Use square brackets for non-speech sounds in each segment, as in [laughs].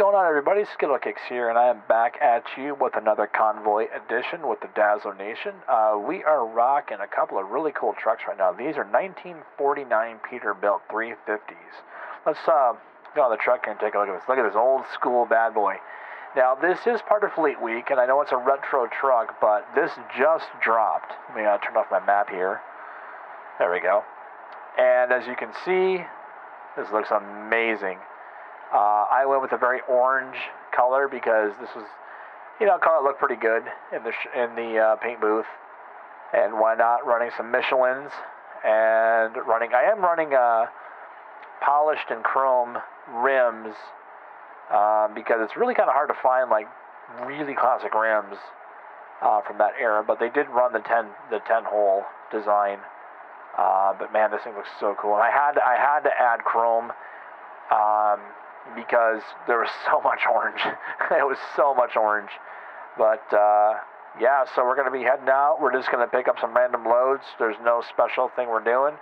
going on, everybody? SkittleKicks here, and I am back at you with another convoy edition with the Dazzo Nation. Uh, we are rocking a couple of really cool trucks right now. These are 1949 Peterbilt 350s. Let's uh, go on the truck and take a look at this. Look at this old school bad boy. Now, this is part of Fleet Week, and I know it's a retro truck, but this just dropped. Let me uh, turn off my map here. There we go. And as you can see, this looks amazing. Uh, I went with a very orange color because this was, you know, color looked pretty good in the sh- in the uh, paint booth. And why not running some Michelin's and running? I am running uh, polished and chrome rims uh, because it's really kind of hard to find like really classic rims uh, from that era. But they did run the ten the ten hole design. Uh, but man, this thing looks so cool. And I had I had to add chrome. Um, because there was so much orange. [laughs] it was so much orange. But uh, yeah, so we're going to be heading out. We're just going to pick up some random loads. There's no special thing we're doing.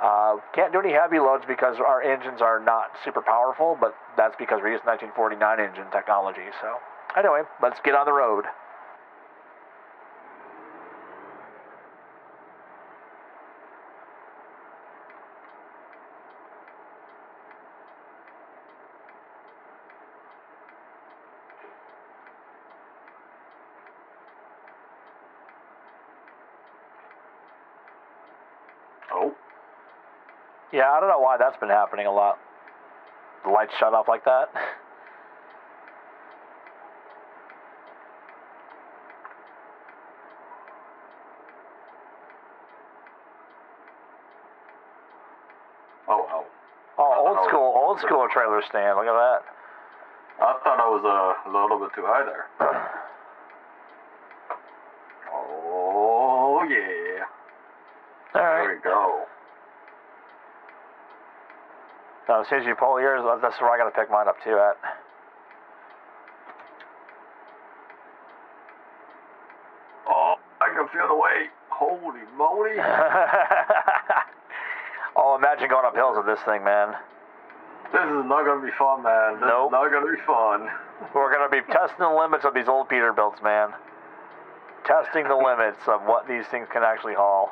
Uh, can't do any heavy loads because our engines are not super powerful, but that's because we use 1949 engine technology. So anyway, let's get on the road. Oh, Yeah, I don't know why that's been happening a lot. The lights shut off like that. oh, oh. Oh, old school, old school trailer stand. Look at that. I thought I was uh, a little bit too high there. [clears throat] Oh, yeah. All There we go. So as soon as you pull yours, that's where I got to pick mine up too at. Oh, I can feel the weight. Holy moly. [laughs] oh, imagine going up hills with this thing, man. This is not going to be fun, man. This Nope. is not going to be fun. [laughs] We're gonna be testing the limits of these old Peterbilts, man. Testing the [laughs] limits of what these things can actually haul.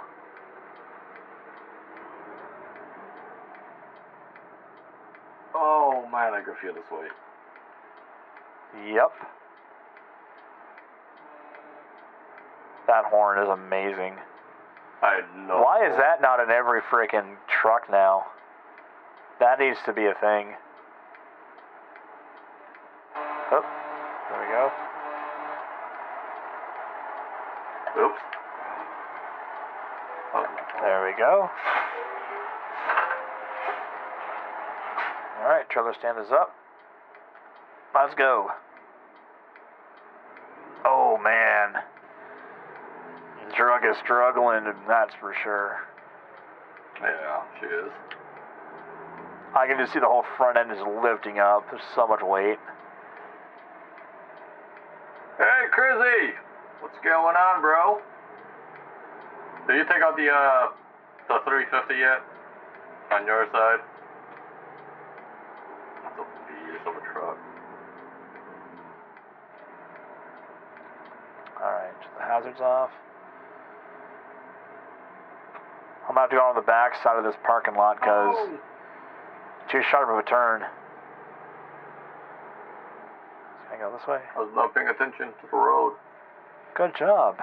Oh, man, I can feel this way. Yep. That horn is amazing. I know. Why is that not in every freaking truck now? That needs to be a thing. Oh, there we go. Oops. Oh, There we go. Stand is up. Let's go. Oh man. Drug is struggling, that's for sure. Yeah, she is. I can just see the whole front end is lifting up. There's so much weight. Hey, Crizzy! What's going on, bro? Did you take out the, uh, the 350 yet? On your side? That's a beast of a truck. Alright, just the hazards off. I'm gonna have to go on the back side of this parking lot because Oh, too sharp of a turn. Can I go this way? I was not paying attention to the road. Good job.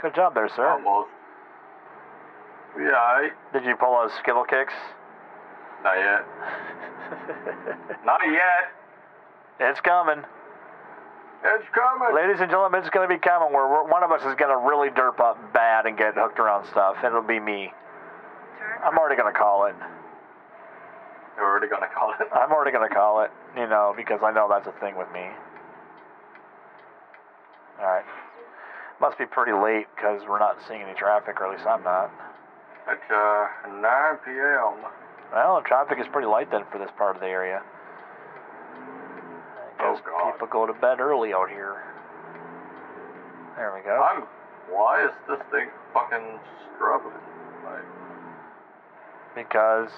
Good job there, sir. Almost. Yeah, I, Did you pull those SkittleKicks? not yet. [laughs] Not yet. it's coming. It's coming. Ladies and gentlemen, it's going to be coming where one of us is going to really derp up bad and get hooked around stuff, and it'll be me. I'm already going to call it. You're already gonna call it. I'm already going to call it, you know, because I know that's a thing with me. Alright. Must be pretty late because we're not seeing any traffic, or at least I'm not. It's, uh, 9 p.m. Well, traffic is pretty light then for this part of the area. I guess God. people go to bed early out here. There we go. I'm, why is this thing fucking struggling? Like, Because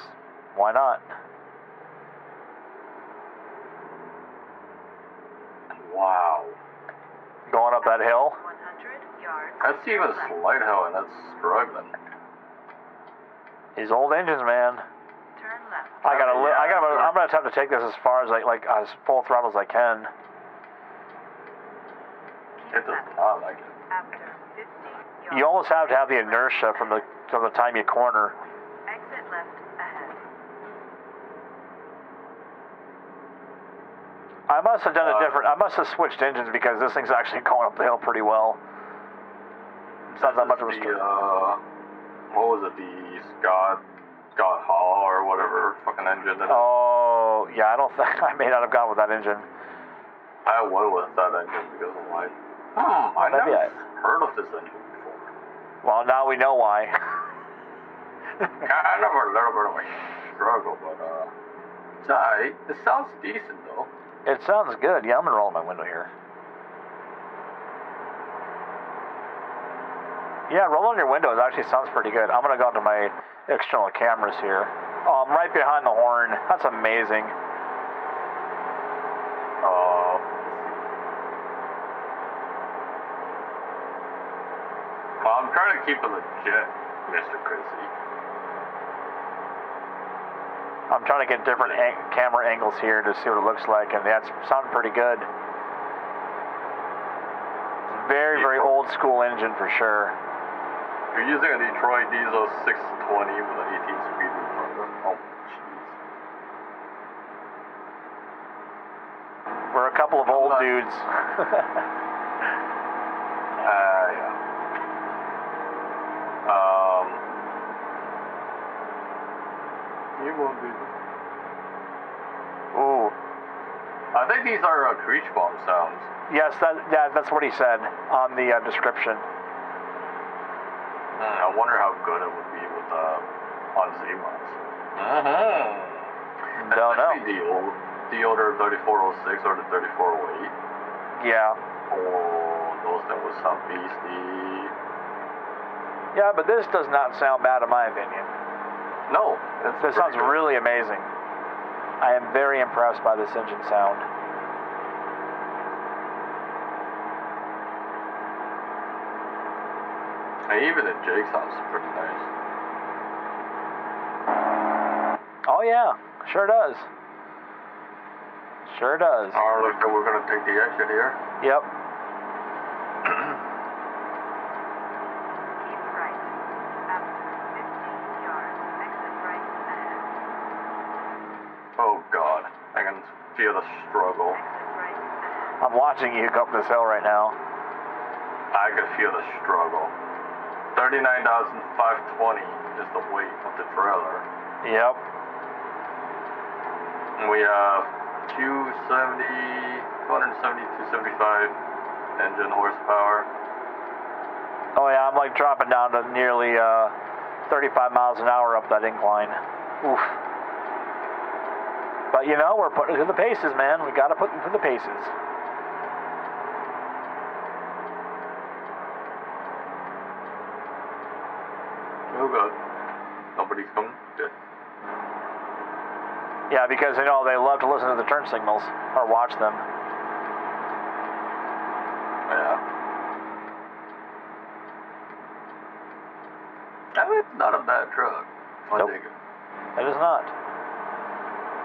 why not? Wow. Going up that hill. 100 yards. That's even left. slight hill and that's struggling. These old engines, man. Turn left. I gotta. Uh, li- I yeah, gotta. sure. I'm gonna have to take this as far as I like as full throttle as I can. It does not like it. After 50 yards. You almost have to have the inertia from the from the time you corner. Exit left ahead. I must have done a Uh, different. I must have switched engines because this thing's actually going up the hill pretty well. It's not that much of a the, str- uh, what was it? The Scott, Scott Hall or whatever fucking engine it is. Oh yeah, I don't [laughs] think I may not have gone with that engine. I went with that engine because I'm like, hmm, I never heard of this engine before. Well, now we know why. kind of a little bit of a struggle, but uh, it's alright. It sounds decent though. it sounds good. Yeah, I'm gonna roll my window here. Yeah, rolling your windows actually sounds pretty good. I'm gonna go into my external cameras here. I'm right behind the horn. That's amazing. Uh, well, I'm trying to keep it legit, Mr. Chrissy. I'm trying to get different ang- camera angles here to see what it looks like, and that's sounding pretty good. Very, very old school engine for sure. You're using a Detroit Diesel 620 with an 18 speed. Oh, jeez. We're a couple of old dudes. [laughs] Ah, yeah. Um. Be. Ooh. I think these are uh, Kriechbaum sounds. Yes, that, yeah, that's what he said on the uh, description. Hmm, I wonder how good it would be with uh, on Z-Mods. Mm-hmm. Don't know. The old, the older 3406 or the 3408. Yeah. Oh, those that would sound beastly. Yeah, but this does not sound bad in my opinion. No, That sounds good. really amazing. I am very impressed by this engine sound. And even the Jake sounds pretty nice. Oh yeah, sure does. Sure does. Oh, Alright, looks like we're gonna take the exit here. Yep. Keep right. After 50 yards. Exit right ahead. Oh god, I can feel the struggle. Exit right ahead. I'm watching you go up this hill right now. I can feel the struggle. 39,520 is the weight of the trailer. Yep. We have 270, 270, 275 engine horsepower. Oh yeah, I'm like dropping down to nearly uh, 35 miles an hour up that incline. Oof. But you know, we're putting it through the paces, man. We got to put them through the paces. Oh god. Nobody's coming? Good. Yeah, because you know they love to listen to the turn signals or watch them. Yeah. I mean, it's not a bad truck. I Nope. dig it. It is not.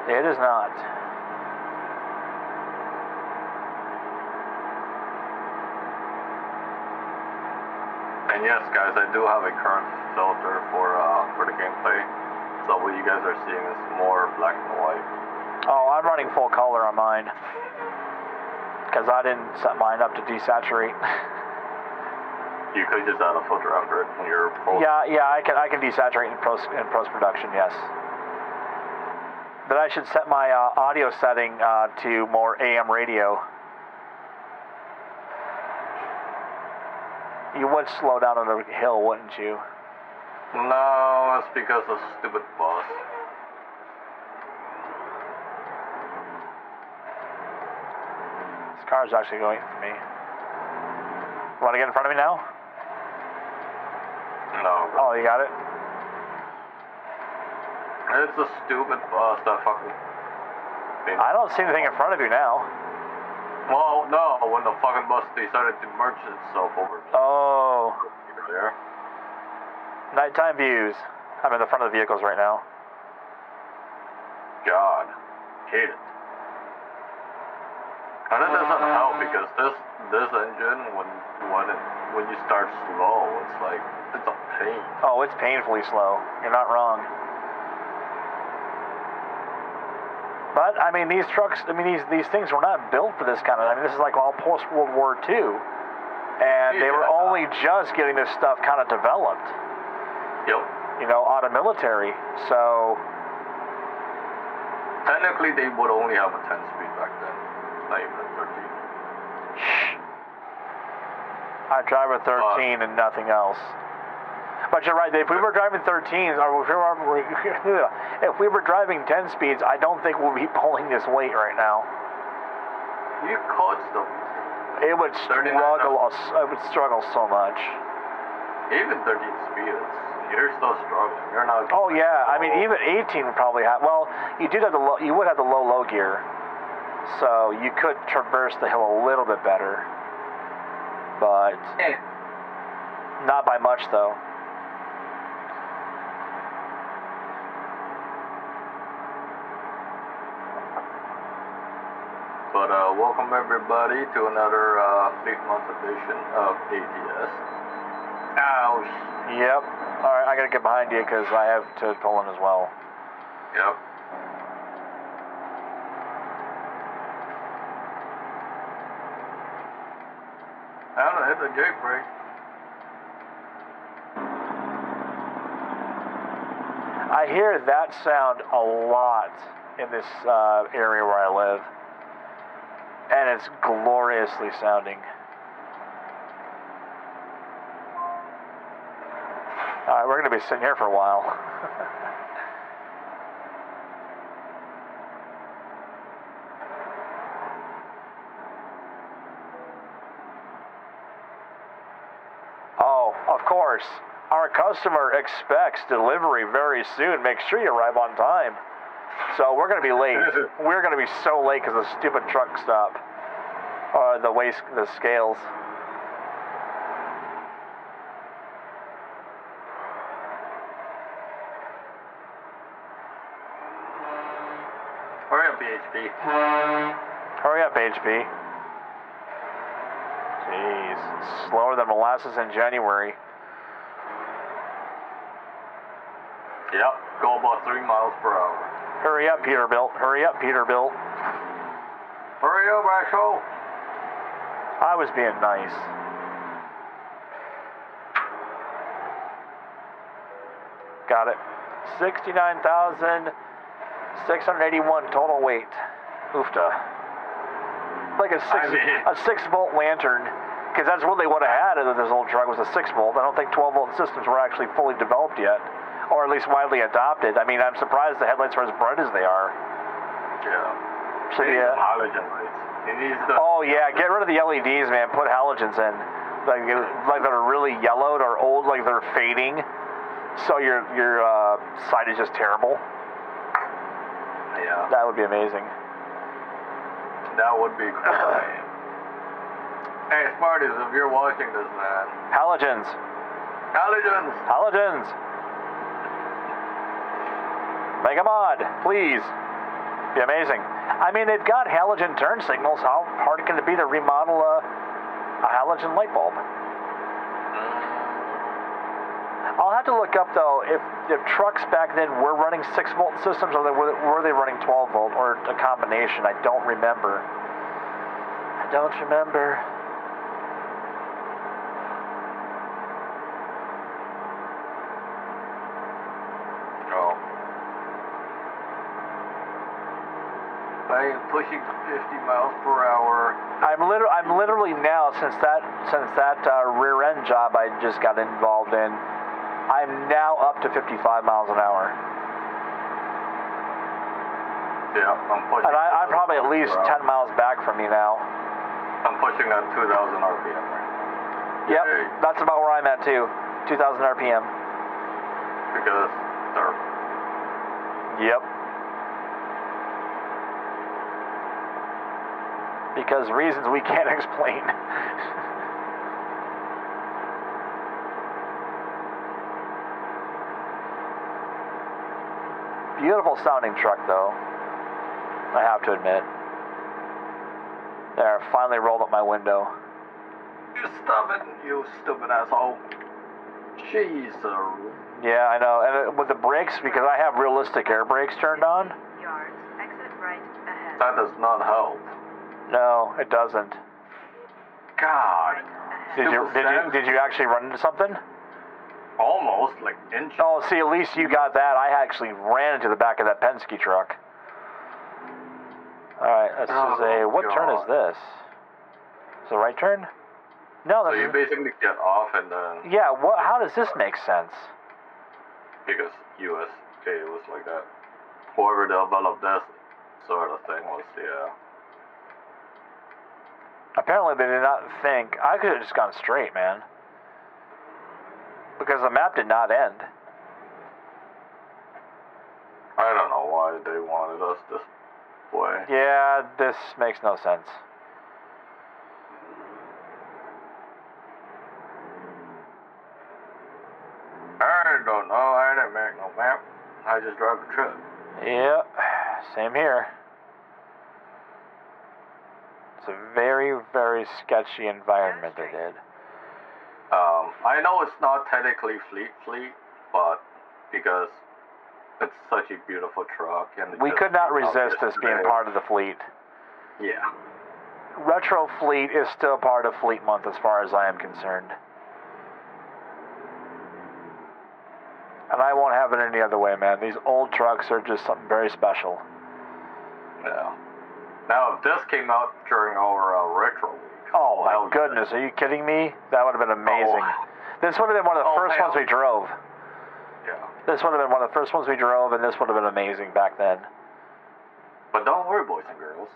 It is not. And yes, guys, I do have a current filter for uh, for the gameplay. So what you guys are seeing is more black and white. Oh, I'm running full color on mine because I didn't set mine up to desaturate. You could just add a filter after it when you're post- yeah, yeah, I can I can desaturate in post in post production. Yes. But I should set my uh, audio setting uh, to more AM radio. You would slow down on the hill, wouldn't you? No, it's because of stupid bus. This car's actually going for me. Want to get in front of me now? No, Oh, you got it. It's a stupid uh, bus that fucking. I don't see anything in front of you now. Well, no, when the fucking bus decided to merge itself over Oh, there. nighttime views. I'm in the front of the vehicles right now. God, hate it. And it doesn't help because this this engine, when when it when you start slow, it's like it's a pain. Oh, it's painfully slow. You're not wrong. But I mean, these trucks. I mean, these these things were not built for this kind of. I mean, this is like all post World War II, and they were only just getting this stuff kind of developed. Yep. You know, out of military. So Technically, they would only have a 10 speed back then, not even a 13. I drive a 13 uh, and nothing else. But you're right. If we were driving 13s, or if we were, if we were driving 10 speeds, I don't think we'll be [laughs] pulling this weight right now. You could still, It would 39 struggle. It would struggle so much. even 13 speeds, you're still struggling. You're not. Oh yeah. I mean, even 18 would probably have. Well, you did have the low, you would have the low low gear, so you could traverse the hill a little bit better. But Eh. not by much though. But uh, welcome everybody to another uh, Fleet Month edition of ATS. Ouch. Yep. All right, I gotta get behind you because I have to pull in as well. Yep. I don't know, hit the jake brake. I hear that sound a lot in this uh, area where I live, and it's gloriously sounding. All right, we're gonna be sitting here for a while. [laughs] Oh, of course. Our customer expects delivery very soon. Make sure you arrive on time. So we're going to be late. We're going to be so late because the stupid truck stop. Or the waste, the scales. Hurry up, BHP. Hurry up, HP. Jeez, slower than molasses in January. Yep, go about three miles per hour. Hurry up, Peterbilt. Hurry up, Peterbilt. Hurry up, asshole. I was being nice. Got it. 69,681 total weight. Oofta. Like a six, I mean- a six volt lantern, because that's what they would have had in this old truck was a six volt. I don't think 12 volt systems were actually fully developed yet, or at least widely adopted. I mean, I'm surprised the headlights are as bright as they are. Yeah. Should be a, halogen lights. He needs the. Oh yeah, get rid of the LEDs, man. Put halogens in, like like that are really yellowed or old, like they're fading. So your your uh, sight is just terrible. Yeah, That would be amazing. that would be cool. hey, Smarties, if you're watching this, man. Halogens, Halogens! halogens. Make a mod, please. Be amazing. I mean, they've got halogen turn signals. How hard can it be to remodel a, a halogen light bulb? I'll have to look up though if if trucks back then were running six volt systems or they were, were they running 12 volt or a combination. I don't remember. I don't remember. Oh. I am pushing 50 miles per hour. I'm literally I'm literally now since that since that uh, rear end job I just got involved in. I'm now up to 55 miles an hour, Yeah, I'm pushing. and I, I'm probably at least 10 miles back from you now. I'm pushing on 2,000 RPM right Yep, Yay. that's about where I'm at too. 2,000 RPM. because they're Yep. Because reasons we can't [laughs] explain. Beautiful sounding truck, though. I have to admit. There, I finally rolled up my window. You stubborn, you stupid asshole. Jeez, uh, Yeah, I know. And uh, with the brakes, because I have realistic air brakes turned on. Yards. Exit right ahead. that does not help. No, it doesn't. God, Did you did you did you actually run into something? almost like inch. Oh, see, at least you got that. I actually ran into the back of that Penske truck. All right, this is oh, a Oh, what turn is this? Is it right turn? No, So you basically get off and then yeah. What? How does this make sense? because USK was like that. Whoever developed this sort of thing was yeah. Apparently, they did not think I could have just gone straight, man. Because the map did not end. I don't know why they wanted us this way. Yeah, this makes no sense. I don't know. I didn't make no map. I just drive a truck. Yep. same here. It's a very, very sketchy environment they did. Um, I know it's not technically Fleet Fleet, but because it's such a beautiful truck and We could not resist this being part of the fleet. Yeah. Retro Fleet is still part of Fleet Month as far as I am concerned. And I won't have it any other way, man. These old trucks are just something very special. Yeah. Now, if this came out during our uh, retro week, Oh my goodness, are you kidding me? That would have been amazing. Oh. This would have been one of the Oh, first hell. ones we drove. Yeah. This would have been one of the first ones we drove, and this would have been amazing back then. But don't worry, boys and girls.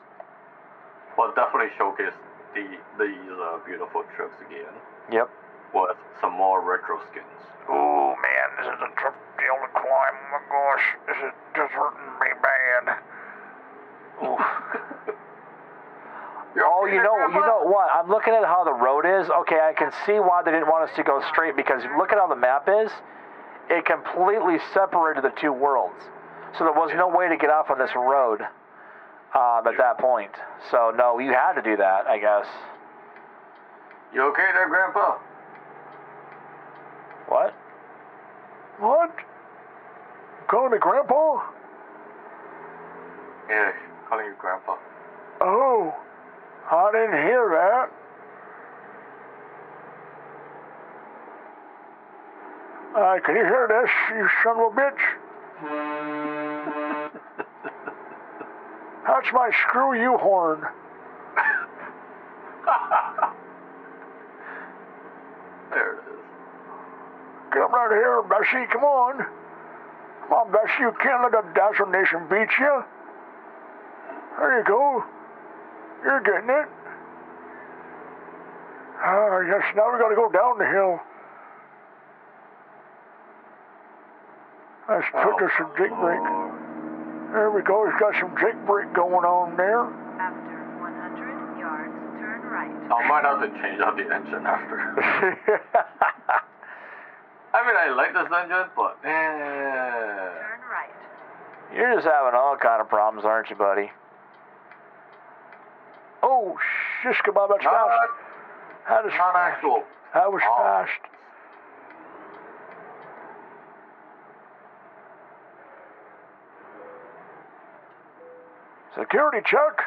We'll definitely showcase the these uh, beautiful trucks again Yep. with some more retro skins. Oh man, this is a tough deal to climb. Oh my gosh, this is just hurting me bad. Oof. [laughs] Oh, you know, you know what? I'm looking at how the road is. Okay, I can see why they didn't want us to go straight because look at how the map is. It completely separated the two worlds, so there was no way to get off on this road um, at that point. So no, you had to do that, I guess. You okay there, Grandpa? What? What? Calling me Grandpa? Yeah, calling you Grandpa. Oh, I didn't hear that. Uh, can you hear this, you son of a bitch? [laughs] That's my screw you horn. there it is. Get Come right here, Bessie, come on. Come on, Bessie, you can't let the Dazzo Nation beat you. There you go. You're getting it. Ah, yes, now we gotta go down the hill. Let's put this in Jake brake. There we go, he's got some Jake brake going on there. After 100 yards, turn right. I might have to change out the engine after. [laughs] [laughs] I mean, I like this engine, but eh. Turn right. You're just having all kind of problems, aren't you, buddy? Oh, shish kebab, that's Not, fast. That is not fast. actual. That was Oh. fast. Security check.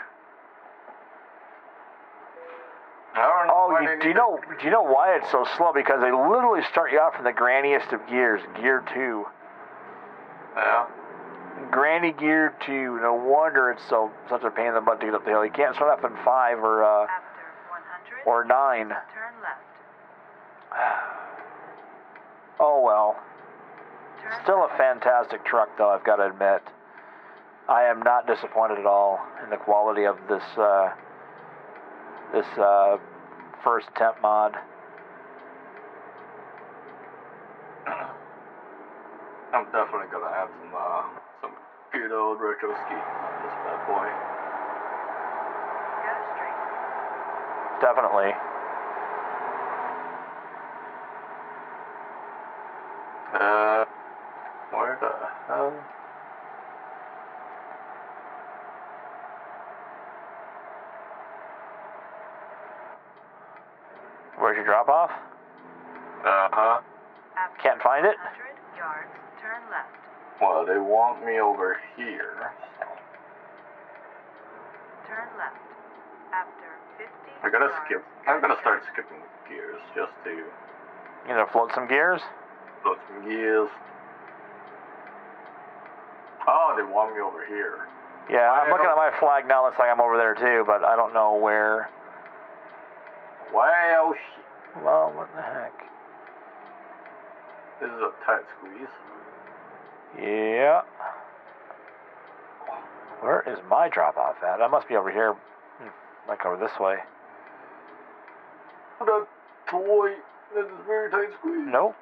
I don't know. Oh, you, do you know? Do you know why it's so slow? Because they literally start you off in the granniest of gears, gear two. Yeah. Granny gear two. No wonder it's so such a pain in the butt to get up the hill. You can't start off in five or uh, After or nine. turn left. [sighs] Oh well. Turn Still a fantastic truck, though. I've got to admit. I am not disappointed at all in the quality of this uh, this uh, first temp mod. [clears throat] I'm definitely gonna add some uh, some good old retro ski on this bad boy. Definitely. Uh, where the hell? Where's your drop off? Uh huh. After Can't find it? 100 yards, turn left. Well, they want me over here. Turn left. After 50 I gotta yards, skip. I'm gonna start skipping gears just to You gonna float some gears? float some gears. Oh, they want me over here. Yeah, I'm I looking at my flag now. Looks like I'm over there too, but I don't know where. Well, shit. Well, what the heck? This is a tight squeeze. Yeah. Where is my drop off at? I must be over here, hmm, like over this way. That toy. This is very tight squeeze. Nope.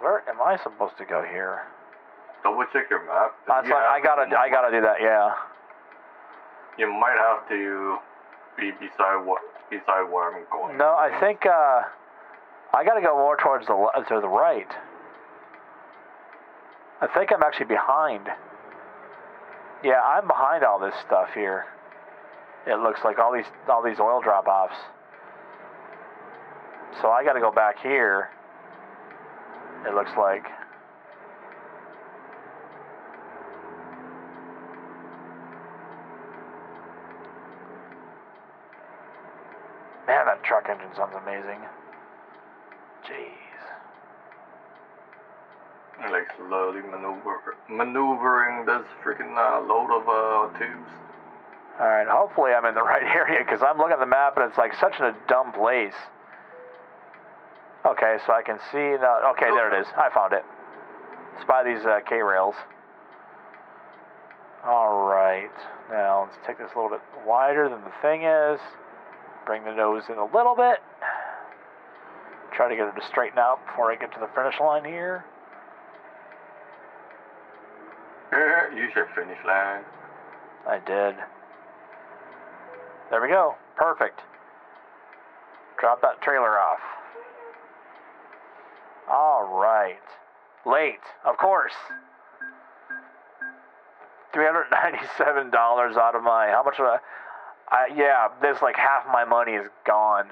Where am I supposed to go here? Double check your map. That's You like, I gotta, go- I gotta do that. Yeah. You might have to be beside what beside where I'm going. No, I think uh, I gotta go more towards the le- to the right. I think I'm actually behind. Yeah, I'm behind all this stuff here. It looks like all these all these oil drop offs. So I gotta go back here. It looks like. Man, that truck engine sounds amazing. Jeez. Like slowly maneuver maneuvering this freaking uh, load of uh, tubes. All right, hopefully I'm in the [laughs] right area because I'm looking at the map and it's like such a dumb place. Okay, so I can see. The, okay, there it is. I found it. It's by these uh, K rails. All right, now let's take this a little bit wider than the thing is. Bring the nose in a little bit. Try to get it to straighten out before I get to the finish line here. [laughs] Use your finish line. I did. There we go. Perfect. Drop that trailer off. All right. Late, of course. $397 out of my, how much of I, yeah, there's like half of my money is gone.